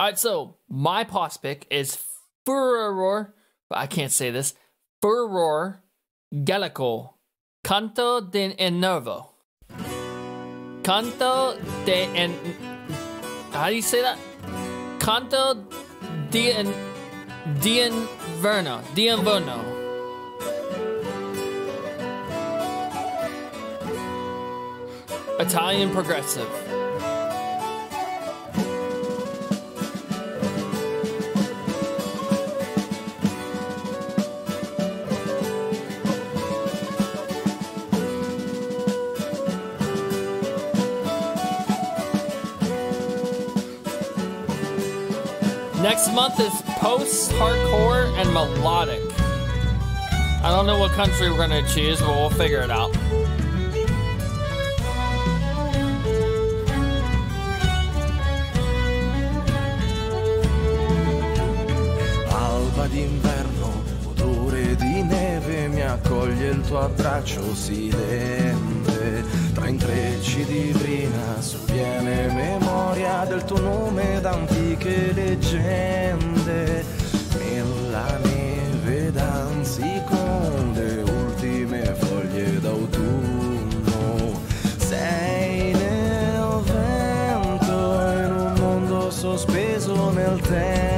All right, so my pos pick is Furor, but I can't say this. Furor Gallico, Canto de Enervo. Canto de en. How do you say that? Canto de en. De Inverno. De Inverno. Italian progressive. Next month is post hardcore and melodic. I don't know what country we're gonna choose, but we'll figure it out. Alba d'inverno, odore di neve, mi accoglie il tuo abbraccio silente. Tra intrecci di brina nome d'antiche leggende. Nella neve danzi con le ultime foglie d'autunno. Sei nel vento in un mondo sospeso nel tempo.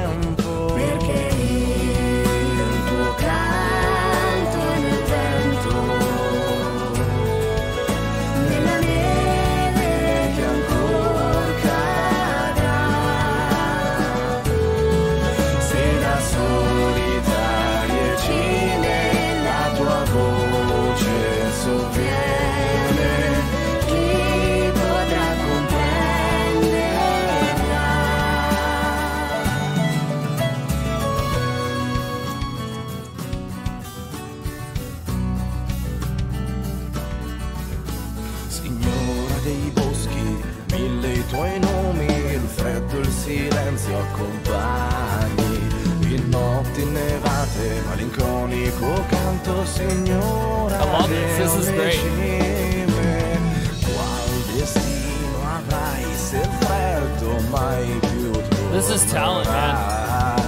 Silenzio accompagni. In notti innevate, malinconico canto, signora I love this. This is great. cime. Qual destino avrai se il freddo mai più tornerà? This is talent, man.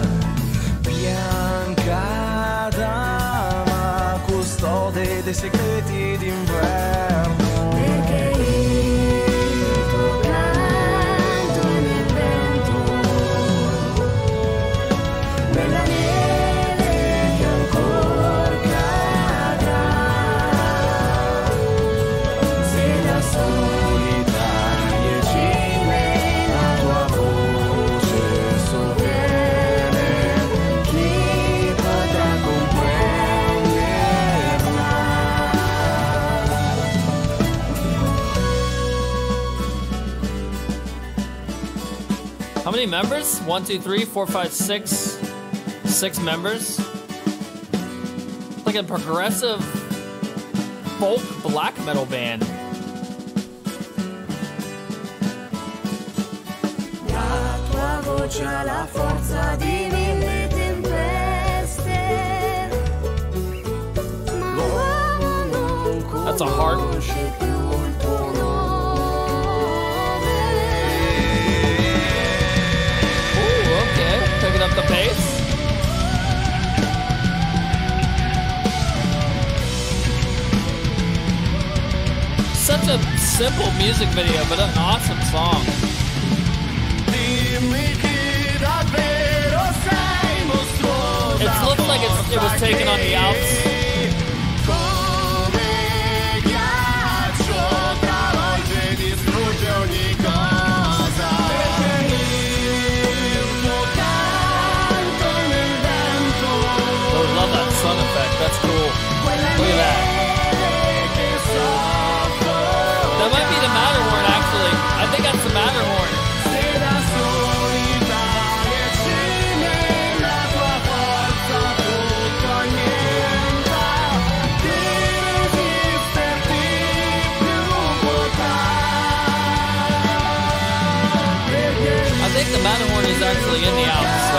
Bianca dama, custode dei segreti d'inverno. Many members? One, two, three, four, five, six. Six members. Like a progressive folk black metal band. La tua voce Such a simple music video, but an awesome song. It looks like it was taken on the Alps. In the Alps,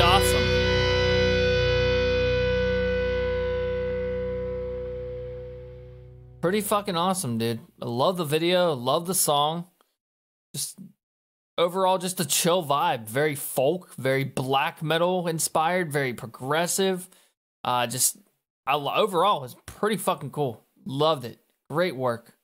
awesome. Pretty fucking awesome, dude. I love the video, love the song. Just overall, just a chill vibe. Very folk, very black metal inspired, very progressive. Uh, just I, overall, it's pretty fucking cool. Loved it. Great work.